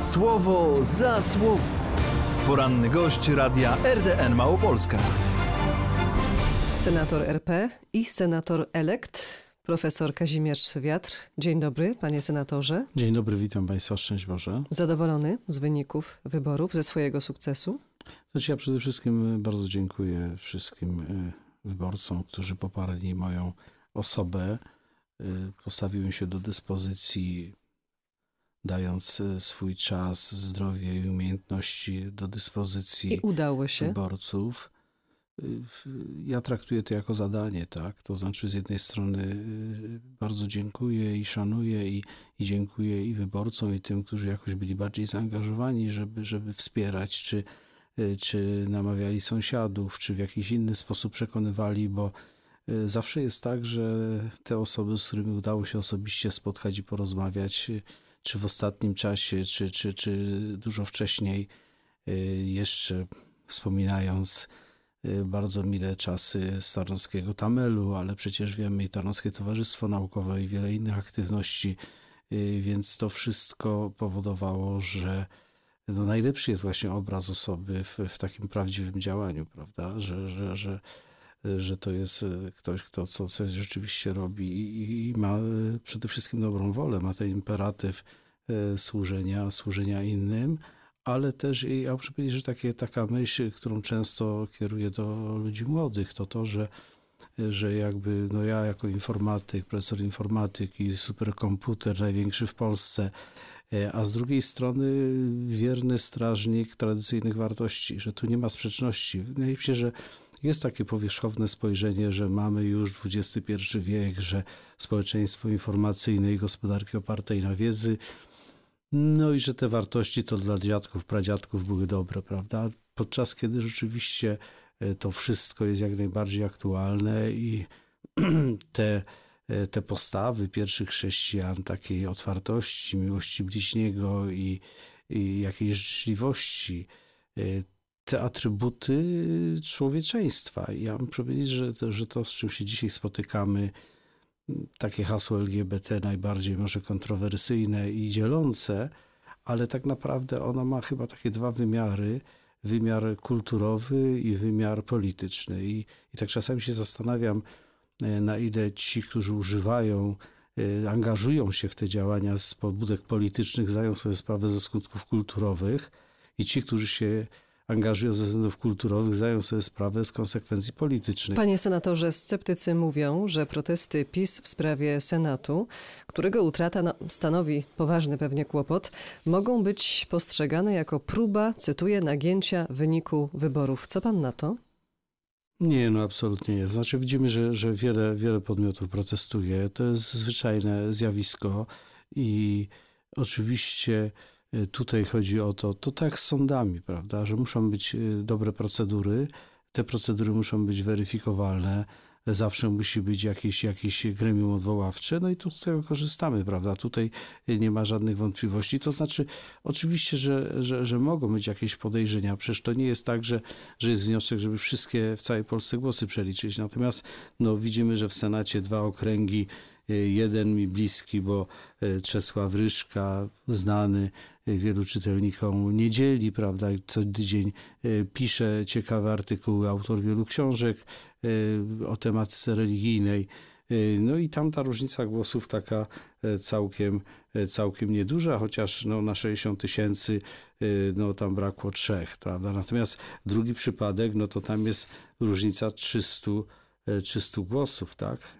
Słowo za słowo. Poranny gość radia RDN Małopolska. Senator RP i senator elekt, profesor Kazimierz Wiatr. Dzień dobry, panie senatorze. Dzień dobry, witam Państwa, szczęść Boże. Zadowolony z wyników wyborów, ze swojego sukcesu? Znaczy ja przede wszystkim bardzo dziękuję wszystkim y, wyborcom, którzy poparli moją osobę. Y, Postawiłem się do dyspozycji, dając y, swój czas, zdrowie i umiejętności do dyspozycji I udało się. wyborców. Y, Ja traktuję to jako zadanie, tak? To znaczy, z jednej strony y, bardzo dziękuję i szanuję, i, i dziękuję i wyborcom, i tym, którzy jakoś byli bardziej zaangażowani, żeby, żeby wspierać, czy, czy namawiali sąsiadów, czy w jakiś inny sposób przekonywali, bo zawsze jest tak, że te osoby, z którymi udało się osobiście spotkać i porozmawiać, czy w ostatnim czasie, czy, czy, czy dużo wcześniej, y, jeszcze wspominając y, bardzo mile czasy z Tarnowskiego Tamelu, ale przecież wiemy i Tarnowskie Towarzystwo Naukowe i wiele innych aktywności, y, więc to wszystko powodowało, że no najlepszy jest właśnie obraz osoby w, w takim prawdziwym działaniu, prawda? Że, że, że, że to jest y, ktoś, kto co, coś rzeczywiście robi i, i ma y, przede wszystkim dobrą wolę, ma ten imperatyw y, służenia, służenia innym, ale też i ja muszę powiedzieć, że takie, taka myśl, którą często kieruję do ludzi młodych, to to, że, że jakby no ja jako informatyk, profesor informatyki, superkomputer największy w Polsce, e, a z drugiej strony wierny strażnik tradycyjnych wartości, że tu nie ma sprzeczności. Się, że jest takie powierzchowne spojrzenie, że mamy już XXI wiek, że społeczeństwo informacyjne i gospodarki opartej na wiedzy no i że te wartości to dla dziadków, pradziadków były dobre, prawda? Podczas kiedy rzeczywiście e, to wszystko jest jak najbardziej aktualne i te, e, te postawy pierwszych chrześcijan, takiej otwartości, miłości bliźniego i, i jakiejś życzliwości, e, te atrybuty człowieczeństwa. I ja muszę powiedzieć, że to, że to, z czym się dzisiaj spotykamy, takie hasło LGBT najbardziej może kontrowersyjne i dzielące, ale tak naprawdę ono ma chyba takie dwa wymiary. Wymiar kulturowy i wymiar polityczny. I, i tak czasami się zastanawiam, e, na ile ci, którzy używają, e, angażują się w te działania z pobudek politycznych, zdają sobie sprawę ze skutków kulturowych, i ci, którzy się angażują ze względów kulturowych, zdają sobie sprawę z konsekwencji politycznych. Panie senatorze, sceptycy mówią, że protesty PiS w sprawie Senatu, którego utrata no, stanowi poważny pewnie kłopot, mogą być postrzegane jako próba, cytuję, nagięcia wyniku wyborów. Co pan na to? Nie, no absolutnie nie. Znaczy widzimy, że, że wiele, wiele podmiotów protestuje. To jest zwyczajne zjawisko i oczywiście tutaj chodzi o to, to tak z sądami, prawda, że muszą być y, dobre procedury, te procedury muszą być weryfikowalne, zawsze musi być jakieś, jakieś gremium odwoławcze, no i tu z tego korzystamy, prawda, tutaj nie ma żadnych wątpliwości, to znaczy oczywiście, że, że, że mogą być jakieś podejrzenia, przecież to nie jest tak, że, że jest wniosek, żeby wszystkie w całej Polsce głosy przeliczyć, natomiast no, widzimy, że w Senacie dwa okręgi, jeden mi bliski, bo Czesław Ryszka, znany wielu czytelnikom nie dzieli, prawda, co tydzień e, pisze ciekawe artykuły, autor wielu książek o tematyce religijnej. No i tam ta różnica głosów taka całkiem, całkiem nieduża, chociaż no, na 60 tysięcy no, tam brakło trzech, prawda. Natomiast drugi przypadek, no to tam jest różnica 300, 300 głosów, tak.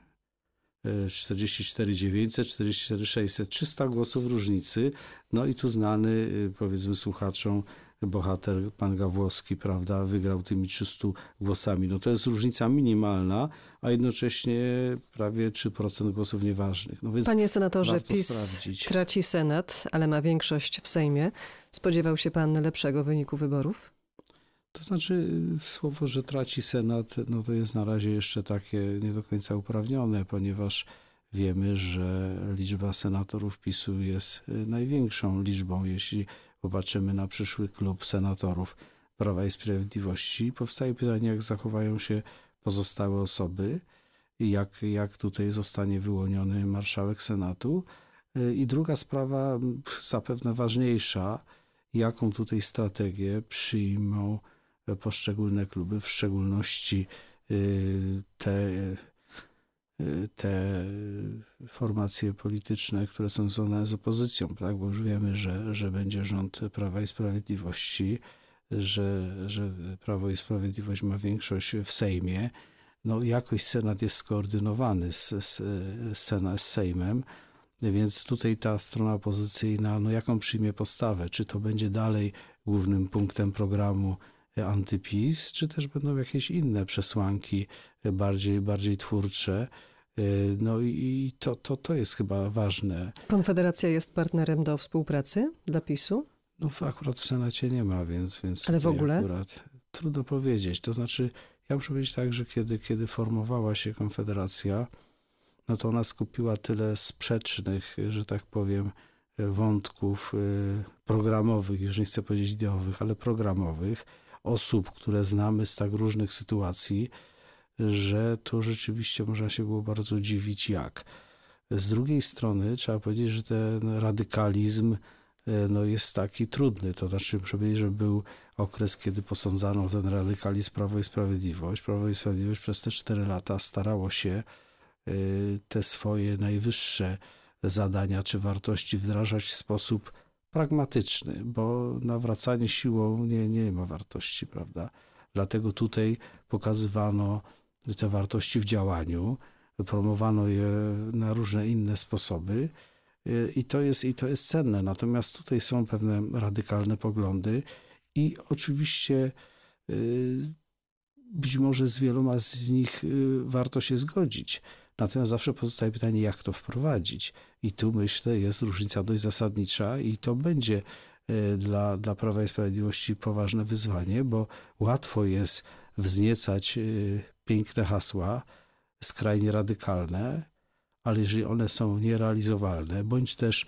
44 900, 44 600, 300 głosów różnicy. No i tu znany, y, powiedzmy słuchaczom, bohater, pan Gawłowski, prawda, wygrał tymi 300 głosami. No to jest różnica minimalna, a jednocześnie prawie 3% głosów nieważnych. No więc Panie senatorze, PiS sprawdzić. traci Senat, ale ma większość w Sejmie. Spodziewał się pan lepszego wyniku wyborów? To znaczy, słowo, że traci Senat, no to jest na razie jeszcze takie nie do końca uprawnione, ponieważ wiemy, że liczba senatorów PiSu jest y, największą liczbą, jeśli popatrzymy na przyszły klub senatorów Prawa i Sprawiedliwości. Powstaje pytanie, jak zachowają się pozostałe osoby jak, jak tutaj zostanie wyłoniony marszałek Senatu. Y, I druga sprawa, zapewne ważniejsza, jaką tutaj strategię przyjmą poszczególne kluby, w szczególności y, te, y, te formacje polityczne, które są związane z opozycją, tak? bo już wiemy, że, że będzie rząd Prawa i Sprawiedliwości, że, że Prawo i Sprawiedliwość ma większość w Sejmie. No, jakoś Senat jest skoordynowany z, z, z, Sejmem, więc tutaj ta strona opozycyjna, no jaką przyjmie postawę? Czy to będzie dalej głównym punktem programu antypis, czy też będą jakieś inne przesłanki e, bardziej, bardziej twórcze? E, No i to, to, to jest chyba ważne. Konfederacja jest partnerem do współpracy dla PiSu? No akurat w Senacie nie ma, więc, więc Ale w ogóle? Akurat trudno powiedzieć. To znaczy, ja muszę powiedzieć tak, że kiedy, kiedy formowała się Konfederacja, no to ona skupiła tyle sprzecznych, że tak powiem, wątków y, programowych, już nie chcę powiedzieć ideowych, ale programowych, osób, które znamy z tak różnych sytuacji, że to rzeczywiście można się było bardzo dziwić jak. Z drugiej strony trzeba powiedzieć, że ten radykalizm e, no, jest taki trudny. To znaczy, muszę powiedzieć, że był okres, kiedy posądzano ten radykalizm Prawo i Sprawiedliwość. Prawo i Sprawiedliwość przez te cztery lata starało się e, te swoje najwyższe zadania czy wartości wdrażać w sposób pragmatyczny, bo nawracanie siłą nie, nie ma wartości, prawda? Dlatego tutaj pokazywano te wartości w działaniu, promowano je na różne inne sposoby y, i to jest, i to jest cenne. Natomiast tutaj są pewne radykalne poglądy i oczywiście y, być może z wieloma z nich y, warto się zgodzić. Natomiast zawsze pozostaje pytanie, jak to wprowadzić. I tu myślę, jest różnica dość zasadnicza, i to będzie y, dla, dla Prawa i Sprawiedliwości poważne wyzwanie, bo łatwo jest wzniecać y, piękne hasła, skrajnie radykalne, ale jeżeli one są nierealizowalne, bądź też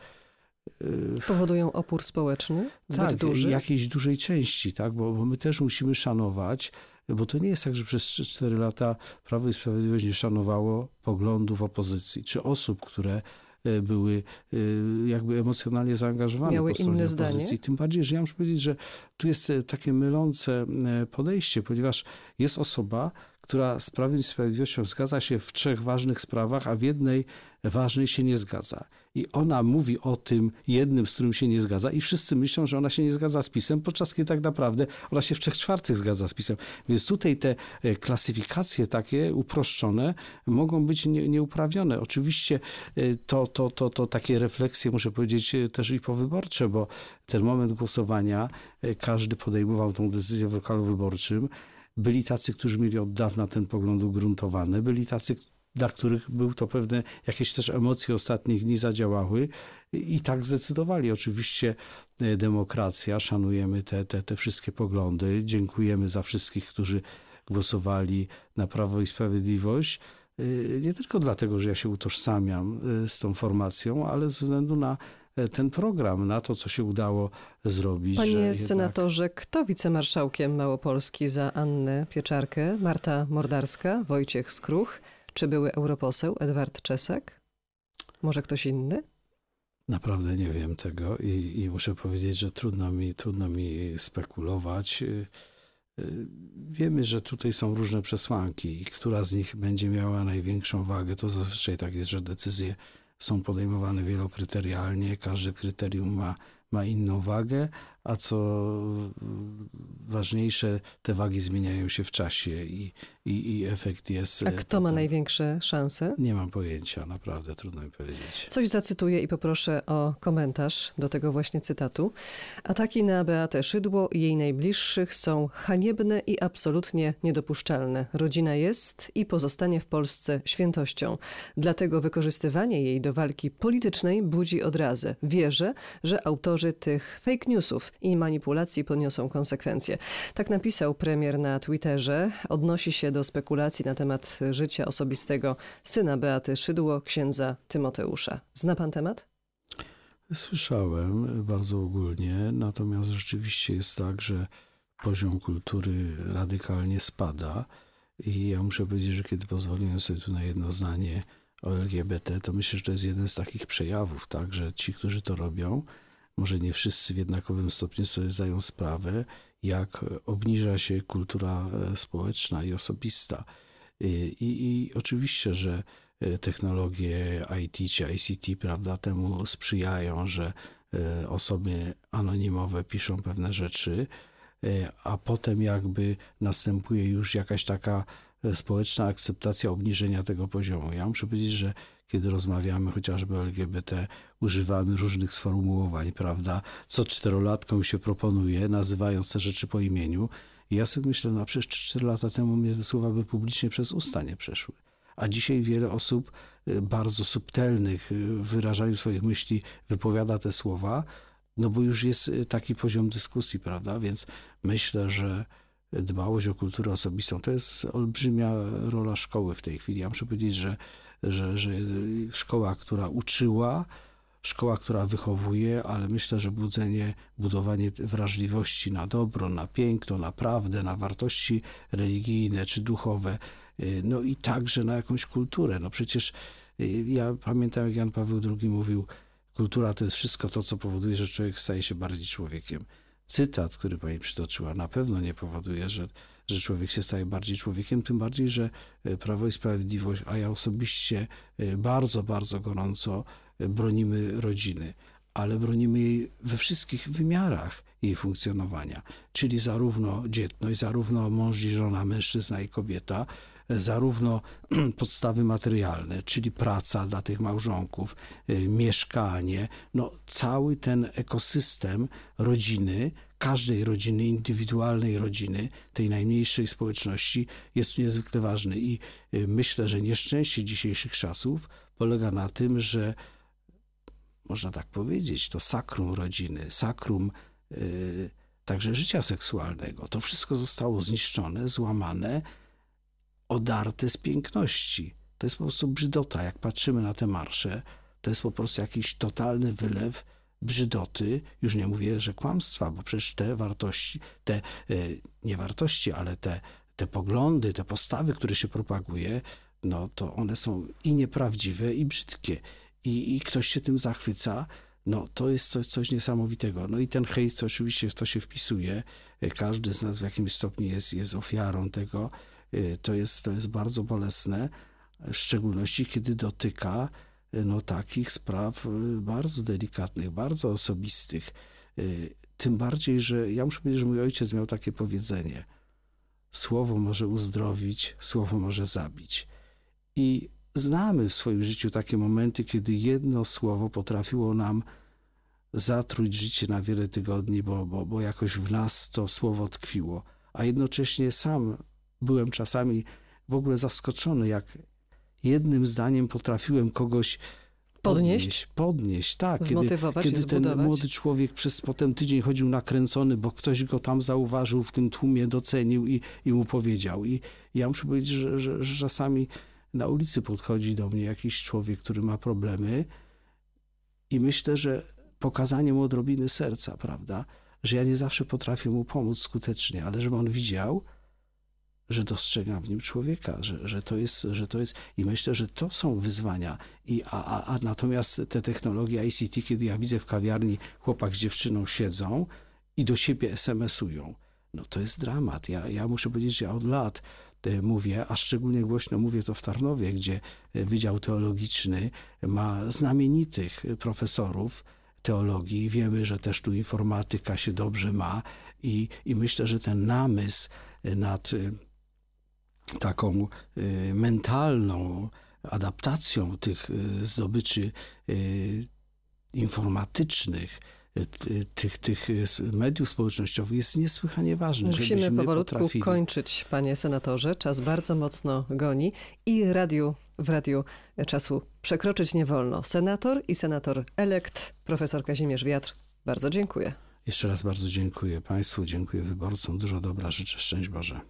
y, Powodują opór społeczny zbyt tak, duży? jakiejś dużej części, tak? Bo, bo my też musimy szanować, bo to nie jest tak, że przez 3-4 lata Prawo i Sprawiedliwość nie szanowało poglądów opozycji, czy osób, które e, były e, jakby emocjonalnie zaangażowane Miały po stronie inne zdanie? opozycji. Tym bardziej, że ja muszę powiedzieć, że tu jest e, takie mylące podejście, ponieważ jest osoba, która z Prawem i Sprawiedliwością zgadza się w trzech ważnych sprawach, a w jednej ważnej się nie zgadza. I ona mówi o tym jednym, z którym się nie zgadza i wszyscy myślą, że ona się nie zgadza z PiSem, podczas kiedy tak naprawdę ona się w trzech czwartych zgadza z PiSem. Więc tutaj te e, klasyfikacje takie uproszczone mogą być nie, nieuprawnione. Oczywiście e, to, to, to, to takie refleksje, muszę powiedzieć, e, też i powyborcze, bo ten moment głosowania, każdy podejmował tą decyzję w lokalu wyborczym. Byli tacy, którzy mieli od dawna ten pogląd ugruntowany, byli tacy, dla których był to pewne jakieś też emocje ostatnich dni zadziałały i tak zdecydowali. Oczywiście e, demokracja, szanujemy te, te, te wszystkie poglądy, dziękujemy za wszystkich, którzy głosowali na Prawo i Sprawiedliwość. E, Nie tylko dlatego, że ja się utożsamiam e, z tą formacją, ale ze względu na ten program, na to, co się udało zrobić. Panie jednak- senatorze, kto wicemarszałkiem Małopolski za Annę Pieczarkę? Marta Mordarska, Wojciech Skruch, czy były europoseł Edward Czesek? Może ktoś inny? Naprawdę nie wiem tego i, i muszę powiedzieć, że trudno mi, trudno mi spekulować. Y, y, Wiemy, że tutaj są różne przesłanki i która z nich będzie miała największą wagę. To zazwyczaj tak jest, że decyzje są podejmowane wielokryterialnie, każde kryterium ma, ma inną wagę, a co ważniejsze, te wagi zmieniają się w czasie i, i, i efekt jest. A e, kto ma największe szanse? Nie mam pojęcia, naprawdę trudno mi powiedzieć. Coś zacytuję i poproszę o komentarz do tego właśnie cytatu. Ataki na Beatę Szydło i jej najbliższych są haniebne i absolutnie niedopuszczalne. Rodzina jest i pozostanie w Polsce świętością. Dlatego wykorzystywanie jej do walki politycznej budzi odrazę. Wierzę, że autorzy tych fake newsów i manipulacji poniosą konsekwencje. Tak napisał premier na Twitterze. Odnosi się do spekulacji na temat życia osobistego syna Beaty Szydło, księdza Tymoteusza. Zna pan temat? Słyszałem bardzo ogólnie, natomiast rzeczywiście jest tak, że poziom kultury radykalnie spada i ja muszę powiedzieć, że kiedy pozwoliłem sobie tu na jedno zdanie o LGBT, to myślę, że to jest jeden z takich przejawów, tak, że ci, którzy to robią, może nie wszyscy w jednakowym stopniu sobie zdają sprawę, jak obniża się kultura e, społeczna i osobista. I, i, i oczywiście, że e, technologie IT czy ICT, prawda, temu sprzyjają, że e, osoby anonimowe piszą pewne rzeczy, a potem jakby następuje już jakaś taka społeczna akceptacja obniżenia tego poziomu. Ja muszę powiedzieć, że kiedy rozmawiamy chociażby o LGBT, używamy różnych sformułowań, prawda? Co czterolatką się proponuje, nazywając te rzeczy po imieniu. I ja sobie myślę, no przecież cztery lata temu mnie te słowa by publicznie przez usta nie przeszły. A dzisiaj wiele osób y, bardzo subtelnych y, w wyrażaniu swoich myśli wypowiada te słowa, no bo już jest y, taki poziom dyskusji, prawda? Więc myślę, że dbałość o kulturę osobistą to jest olbrzymia rola szkoły w tej chwili. Ja muszę powiedzieć, że, że, że szkoła, która uczyła, szkoła, która wychowuje, ale myślę, że budzenie, budowanie wrażliwości na dobro, na piękno, na prawdę, na wartości religijne czy duchowe, y, no i także na jakąś kulturę. No przecież y, ja pamiętam, jak Jan Paweł II mówił, kultura to jest wszystko to, co powoduje, że człowiek staje się bardziej człowiekiem. Cytat, który pani przytoczyła, na pewno nie powoduje, że, że człowiek się staje bardziej człowiekiem, tym bardziej, że y, Prawo i Sprawiedliwość, a ja osobiście bardzo, bardzo gorąco bronimy rodziny, ale bronimy jej we wszystkich wymiarach jej funkcjonowania, czyli zarówno dzietność, zarówno mąż i żona, mężczyzna i kobieta, zarówno podstawy materialne, czyli praca dla tych małżonków, mieszkanie, no cały ten ekosystem rodziny, każdej rodziny, indywidualnej rodziny, tej najmniejszej społeczności jest niezwykle ważny i y, myślę, że nieszczęście dzisiejszych czasów polega na tym, że można tak powiedzieć, to sakrum rodziny, sakrum yy, także życia seksualnego. To wszystko zostało zniszczone, złamane, odarte z piękności. To jest po prostu brzydota. Jak patrzymy na te marsze, to jest po prostu jakiś totalny wylew brzydoty, już nie mówię, że kłamstwa, bo przecież te wartości, te yy, nie wartości, ale te, te poglądy, te postawy, które się propaguje, no to one są i nieprawdziwe, i brzydkie i, i ktoś się tym zachwyca, no to jest coś, coś niesamowitego. No i ten hejt oczywiście w to się wpisuje. Każdy z nas w jakimś stopniu jest, jest ofiarą tego. To jest, to jest bardzo bolesne, w szczególności kiedy dotyka no, takich spraw bardzo delikatnych, bardzo osobistych. Tym bardziej, że ja muszę powiedzieć, że mój ojciec miał takie powiedzenie: Słowo może uzdrowić, słowo może zabić. I Znamy w swoim życiu takie momenty, kiedy jedno słowo potrafiło nam zatruć życie na wiele tygodni, bo, bo, bo jakoś w nas to słowo tkwiło. A jednocześnie sam byłem czasami w ogóle zaskoczony, jak jednym zdaniem potrafiłem kogoś podnieść, podnieść, podnieść tak. Zmotywować kiedy, kiedy ten młody człowiek przez potem tydzień chodził nakręcony, bo ktoś go tam zauważył w tym tłumie, docenił i, i mu powiedział. I ja muszę powiedzieć, że, że, że czasami na ulicy podchodzi do mnie jakiś człowiek, który ma problemy i myślę, że pokazanie mu odrobiny serca, prawda, że ja nie zawsze potrafię mu pomóc skutecznie, ale żeby on widział, że dostrzegam w nim człowieka, że, że, to, jest, że to jest. I myślę, że to są wyzwania. I, a, a, a natomiast te technologie ICT, kiedy ja widzę w kawiarni chłopak z dziewczyną siedzą i do siebie SMS-ują, no to jest dramat. Ja, ja muszę powiedzieć, że ja od lat E, mówię, a szczególnie głośno mówię to w Tarnowie, gdzie e, Wydział Teologiczny ma znamienitych profesorów teologii. Wiemy, że też tu informatyka się dobrze ma i, i myślę, że ten namysł nad e, taką mentalną adaptacją tych zdobyczy informatycznych, tych, tych mediów społecznościowych jest niesłychanie ważny. Musimy powolutku potrafili... kończyć, panie senatorze. Czas bardzo mocno goni i radiu, w radiu czasu przekroczyć nie wolno. Senator i senator elekt, profesor Kazimierz Wiatr. Bardzo dziękuję. Jeszcze raz bardzo dziękuję Państwu, dziękuję wyborcom. Dużo dobra, życzę szczęść Boże.